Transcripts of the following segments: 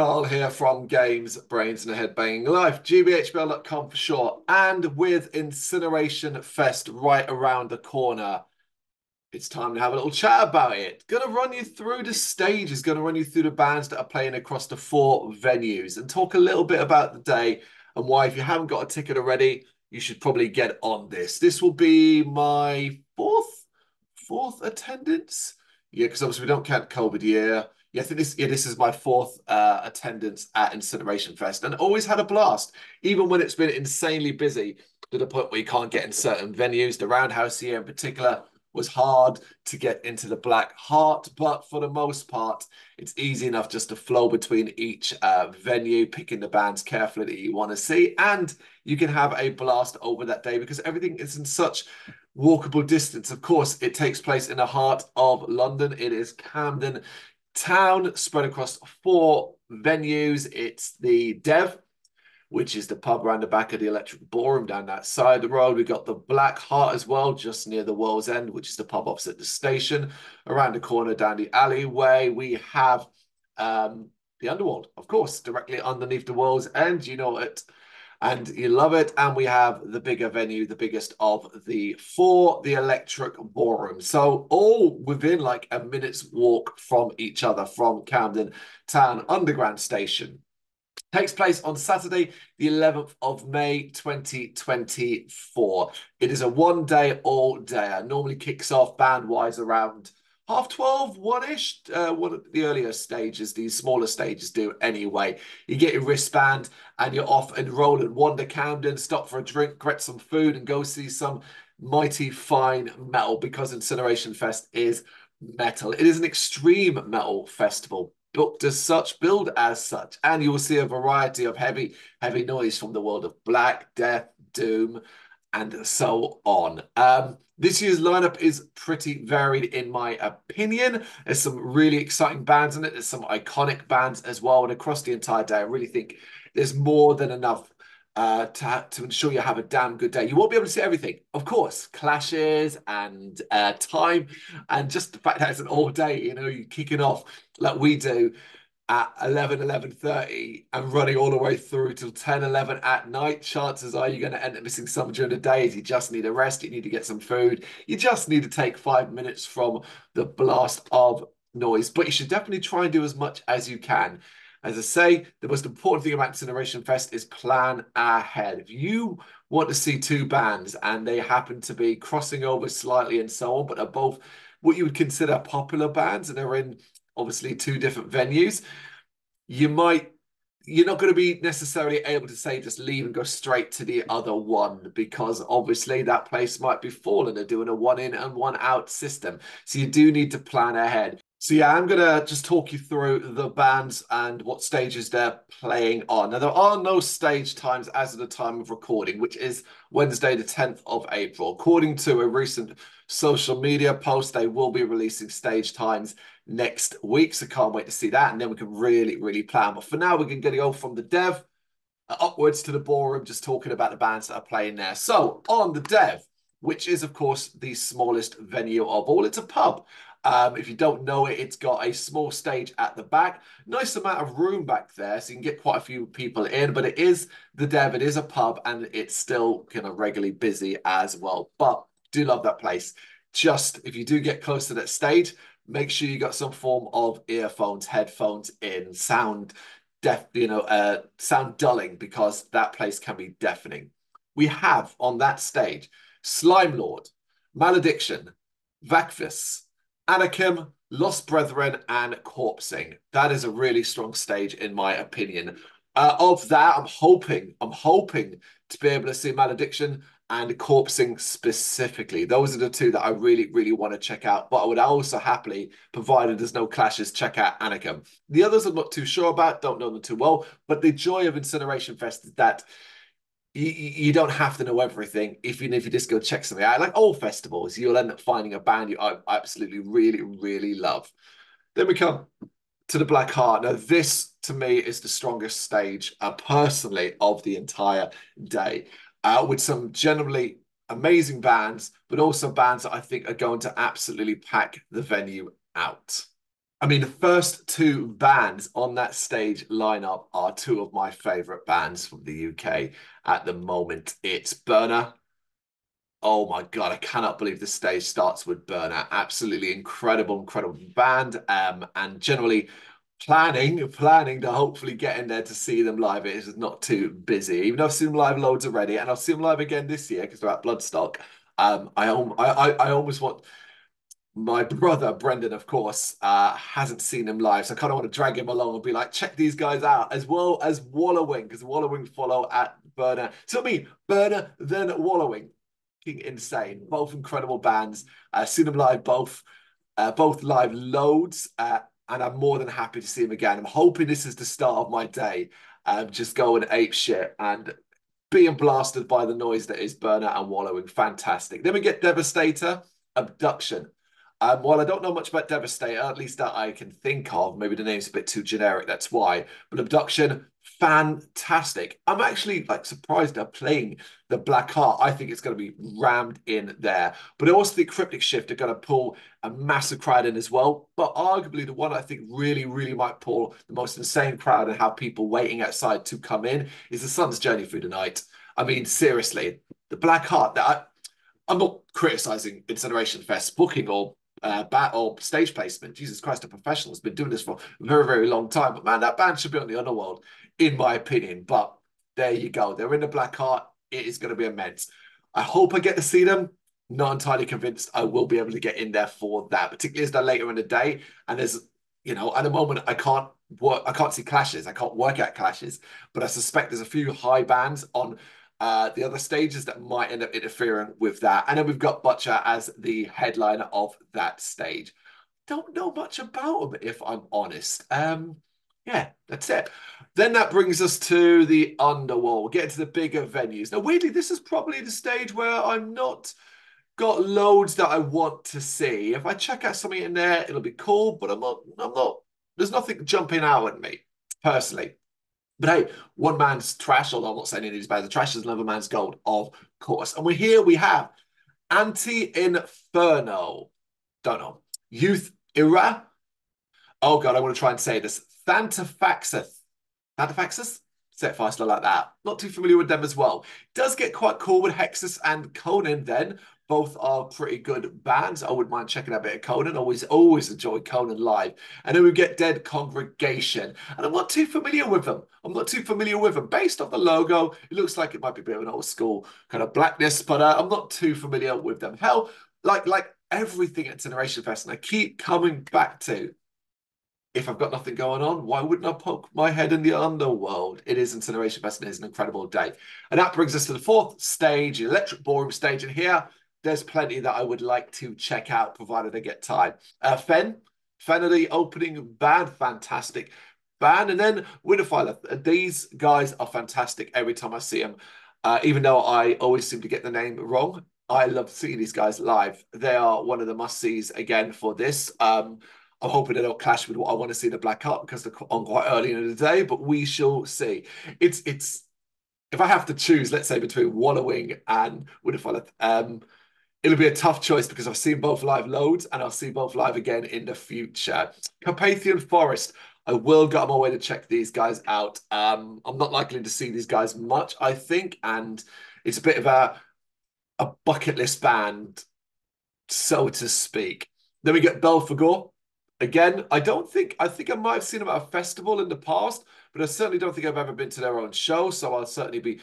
Carl here from Games, Brains and a Headbanging Life, gbhbl.com for sure. And with Incineration Fest right around the corner, it's time to have a little chat about it. Going to run you through the stages, going to run you through the bands that are playing across the four venues and talk a little bit about the day and why, if you haven't got a ticket already, you should probably get on this. This will be my fourth, fourth attendance. Yeah, because obviously we don't count COVID year yeah, I think this yeah, this is my fourth uh, attendance at Incineration Fest, and always had a blast. Even when it's been insanely busy to the point where you can't get in certain venues. The Roundhouse here in particular was hard to get into the Black Heart, but for the most part, it's easy enough just to flow between each uh, venue, picking the bands carefully that you want to see, and you can have a blast over that day because everything is in such walkable distance. Of course, it takes place in the heart of London. It is Camden town spread across four venues. It's the Dev, which is the pub around the back of the Electric Ballroom down that side of the road. We've got the Black Heart as well, just near the World's End, which is the pub opposite the station. Around the corner down the alleyway, we have um, the Underworld, of course, directly underneath the World's End. You know it and you love it. And we have the bigger venue, the biggest of the four, the Electric Ballroom. So all within like a minute's walk from each other from Camden Town Underground Station. Takes place on Saturday, the 11th of May, 2024. It is a one day, all day. It normally kicks off band wise around half 12, one-ish, uh, one of the earlier stages, these smaller stages do anyway. You get your wristband and you're off and rolling. Wander Camden, stop for a drink, get some food and go see some mighty fine metal because Incineration Fest is metal. It is an extreme metal festival booked as such, billed as such, and you will see a variety of heavy, heavy noise from the world of black, death, doom, and so on. Um, this year's lineup is pretty varied, in my opinion. There's some really exciting bands in it. There's some iconic bands as well. And across the entire day, I really think there's more than enough uh, to, to ensure you have a damn good day. You won't be able to see everything, of course, clashes and uh, time, and just the fact that it's an all day, you know, you're kicking off like we do at 11, 11.30 and running all the way through till 10, 11 at night, chances are you're going to end up missing some during the day you just need a rest, you need to get some food, you just need to take five minutes from the blast of noise. But you should definitely try and do as much as you can. As I say, the most important thing about Incineration Fest is plan ahead. If you want to see two bands and they happen to be crossing over slightly and so on, but are both what you would consider popular bands and they're in obviously two different venues, you might you're not going to be necessarily able to say just leave and go straight to the other one because obviously that place might be full and they're doing a one in and one out system. So you do need to plan ahead. So yeah, I'm gonna just talk you through the bands and what stages they're playing on. Now there are no stage times as of the time of recording, which is Wednesday, the 10th of April. According to a recent social media post, they will be releasing stage times next week. So can't wait to see that. And then we can really, really plan. But for now, we're going to go from the dev upwards to the ballroom, just talking about the bands that are playing there. So on the dev, which is, of course, the smallest venue of all, it's a pub. Um, if you don't know it, it's got a small stage at the back. Nice amount of room back there, so you can get quite a few people in. But it is the Dev, it is a pub, and it's still kind of regularly busy as well. But do love that place. Just if you do get close to that stage, make sure you got some form of earphones, headphones in, sound deaf, you know, uh, sound dulling because that place can be deafening. We have on that stage Slimelord, Malediction, Vacivus, Anakim, Lost Brethren, and Corpsing. That is a really strong stage, in my opinion. Uh, of that, I'm hoping, I'm hoping to be able to see Malediction and Corpsing specifically. Those are the two that I really, really want to check out. But I would also happily, provided there's no clashes, check out Anakim. The others I'm not too sure about, don't know them too well. But the joy of Incineration Fest is that you, you don't have to know everything. If you if you just go check something out, like all festivals, you'll end up finding a band you absolutely, really, really love. Then we come to the Black Heart. Now, this to me is the strongest stage, uh, personally, of the entire day uh, with some generally amazing bands, but also bands that I think are going to absolutely pack the venue out. I mean, the first two bands on that stage lineup are two of my favorite bands from the UK at the moment. It's Burner. Oh my God, I cannot believe the stage starts with Burner. Absolutely incredible, incredible band. Um, and generally planning, planning to hopefully get in there to see them live. It is not too busy. Even though I've seen them live loads already, and I'll see them live again this year because they're at Bloodstock. Um, I, I, I almost want my brother Brendan, of course, uh, hasn't seen him live, so I kind of want to drag him along and be like, check these guys out, as well as Wallowing, because Wallowing follow at Burner. So me, Burner, then Wallowing. Insane, both incredible bands. Uh, seen them live, both, uh, both live loads, uh, and I'm more than happy to see them again. I'm hoping this is the start of my day. Um, just going ape shit and being blasted by the noise that is Burner and Wallowing. Fantastic. Then we get Devastator, Abduction. Um, while I don't know much about Devastator, at least that I can think of, maybe the name's a bit too generic, that's why. But Abduction, fantastic. I'm actually like surprised they're playing the Black Heart. I think it's going to be rammed in there. But I also think Cryptic Shift are going to pull a massive crowd in as well. But arguably the one I think really, really might pull the most insane crowd and have people waiting outside to come in is the Sun's Journey through the night. I mean, seriously, the Black Heart. That I'm not criticizing Incineration Fest booking or uh, bat or stage placement. Jesus Christ, a professional has been doing this for a very, very long time. But man, that band should be on the underworld, in my opinion. But there you go. They're in the Black Heart. It is going to be immense. I hope I get to see them. Not entirely convinced I will be able to get in there for that, particularly as they're later in the day. And there's, you know, at the moment I can't work, I can't see clashes, I can't work out clashes, but I suspect there's a few high bands on uh, the other stages that might end up interfering with that. And then we've got Butcher as the headliner of that stage. Don't know much about him, if I'm honest. Um, yeah, that's it. Then that brings us to the underworld, get to the bigger venues. Now, weirdly, this is probably the stage where I'm not got loads that I want to see. If I check out something in there, it'll be cool, but I'm not, I'm not, there's nothing jumping out at me personally. But hey, one man's trash, although I'm not saying any of these bands are trash, is another man's gold, of course. And we're here, we have Anti Inferno. Don't know. Yoth Iria. Oh God, I want to try and say this. Thantafaxus. Thantafaxus? Set like that. Not too familiar with them as well. Does get quite cool with Hexis and Conan then, both are pretty good bands. I wouldn't mind checking out a bit of Conan. Always, always enjoy Conan live. And then we get Dead Congregation. And I'm not too familiar with them. I'm not too familiar with them. Based off the logo, it looks like it might be a bit of an old school kind of blackness, but uh, I'm not too familiar with them. Hell, like like everything at Generation Fest, and I keep coming back to if I've got nothing going on, why wouldn't I poke my head in the underworld? It is Incineration Fest and it is an incredible day. And that brings us to the fourth stage, Electric Ballroom stage. And here there's plenty that I would like to check out, provided I get time. Uh, Fen, Fen of the opening band, fantastic band. And then Winterfire. These guys are fantastic every time I see them. Uh, even though I always seem to get the name wrong, I love seeing these guys live. They are one of the must-sees again for this. Um, I'm hoping they don't clash with what I want to see the Black Heart because they're on quite early in the day, but we shall see. It's it's if I have to choose, let's say between Wallowing and Winterfire, um, it'll be a tough choice because I've seen both live loads and I'll see both live again in the future. Carpathian Forest. I will go on my way to check these guys out. Um, I'm not likely to see these guys much, I think, and it's a bit of a a bucket list band, so to speak. Then we get Belphegor. Again, I don't think I think I might have seen them at a festival in the past, but I certainly don't think I've ever been to their own show. So I'll certainly be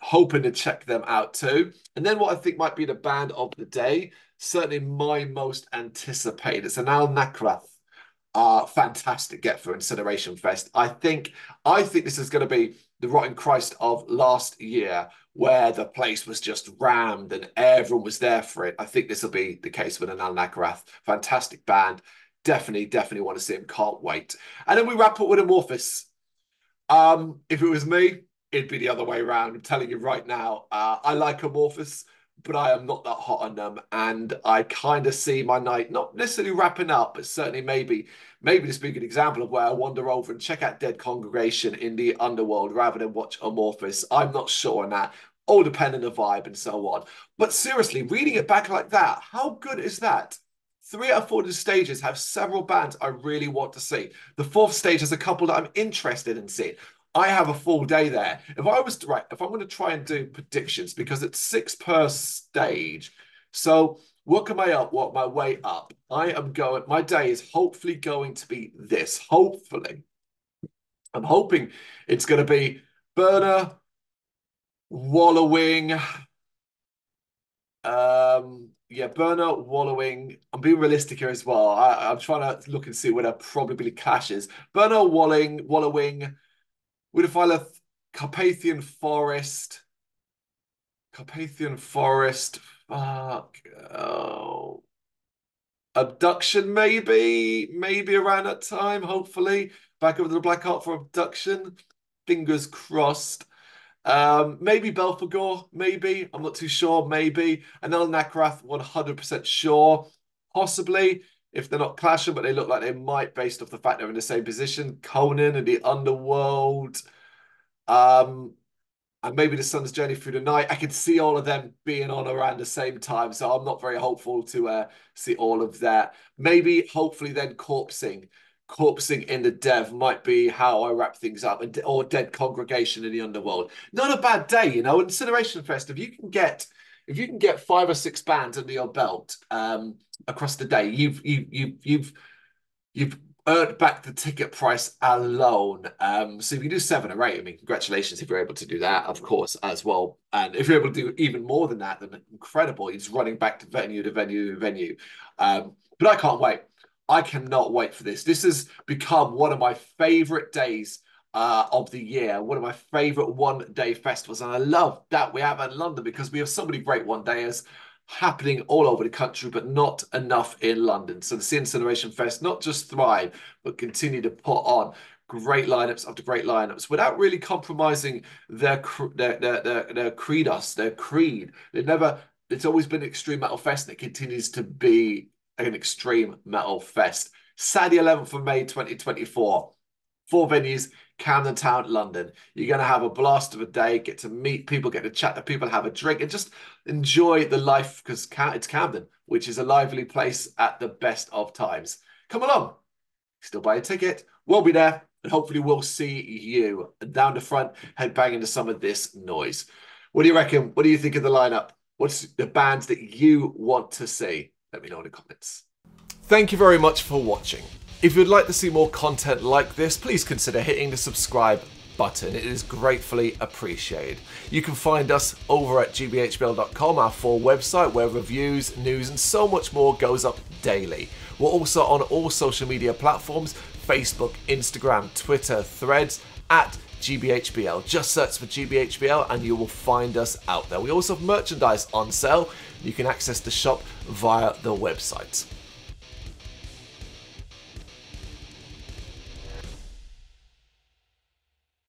hoping to check them out too. And then what I think might be the band of the day, certainly my most anticipated, it's Anaal Nathrakh. Uh, fantastic get for Incineration Fest. I think I think this is going to be the Rotting Christ of last year, where the place was just rammed and everyone was there for it. I think this will be the case with Anaal. Fantastic band. Definitely, definitely want to see him. Can't wait. And then we wrap up with Amorphis. Um, if it was me, it'd be the other way around. I'm telling you right now, uh, I like Amorphis, but I am not that hot on them. And I kind of see my night not necessarily wrapping up, but certainly maybe, maybe this be an example of where I wander over and check out Dead Congregation in the underworld rather than watch Amorphis. I'm not sure on that. All depending on the vibe and so on. But seriously, reading it back like that, how good is that? Three out of four of the stages have several bands I really want to see. The fourth stage has a couple that I'm interested in seeing. I have a full day there. If I was right, if I'm going to try and do predictions because it's six per stage, so working my up, work my way up. I am going. My day is hopefully going to be this. Hopefully, I'm hoping it's going to be burner, wallowing. Um, yeah, burner, wallowing. I'm being realistic here as well. I, am trying to look and see where the probability clashes. Burner, wallowing, wallowing. Would Carpathian Forest. Carpathian Forest. Fuck. Oh. Abduction, maybe. Maybe around that time, hopefully. Back over the Black Heart for abduction. Fingers crossed. Um, maybe Belphegor, maybe. I'm not too sure, maybe. And then Nathrakh, 100% sure. Possibly if they're not clashing, but they look like they might based off the fact they're in the same position. Conan and the Underworld. Um, and maybe the Sun's Journey Through the Night. I could see all of them being on around the same time. So I'm not very hopeful to uh, see all of that. Maybe, hopefully, then Corpsing. Corpsing in the Dev might be how I wrap things up, and or Dead Congregation in the Underworld. Not a bad day, you know. Incineration Fest. If you can get, if you can get five or six bands under your belt, um, across the day. You've you you you've you've earned back the ticket price alone. Um, so if you do seven or eight, I mean, congratulations if you're able to do that, of course, as well. And if you're able to do even more than that, then incredible. It's running back to venue to venue to venue. Um, but I can't wait. I cannot wait for this. This has become one of my favorite days uh, of the year, one of my favorite one day festivals. And I love that we have in London because we have so many great one dayers happening all over the country, but not enough in London. So the Sea Incineration Fest not just thrive, but continue to put on great lineups after great lineups without really compromising their their their their, their credos, their creed. They never. It's always been extreme metal fest, and it continues to be an extreme metal fest. Saturday, 11th of May, 2024. Four venues, Camden Town, London. You're going to have a blast of a day, get to meet people, get to chat to people, have a drink, and just enjoy the life because it's Camden, which is a lively place at the best of times. Come along, still buy a ticket. We'll be there, and hopefully we'll see you down the front, head bang into some of this noise. What do you reckon? What do you think of the lineup? What's the bands that you want to see? Let me know in the comments. Thank you very much for watching. If you'd like to see more content like this, please consider hitting the subscribe button. It is gratefully appreciated. You can find us over at gbhbl.com, our full website where reviews, news, and so much more goes up daily. We're also on all social media platforms Facebook, Instagram, Twitter, Threads, at GBHBL. Just search for GBHBL and you will find us out there. We also have merchandise on sale. You can access the shop via the website.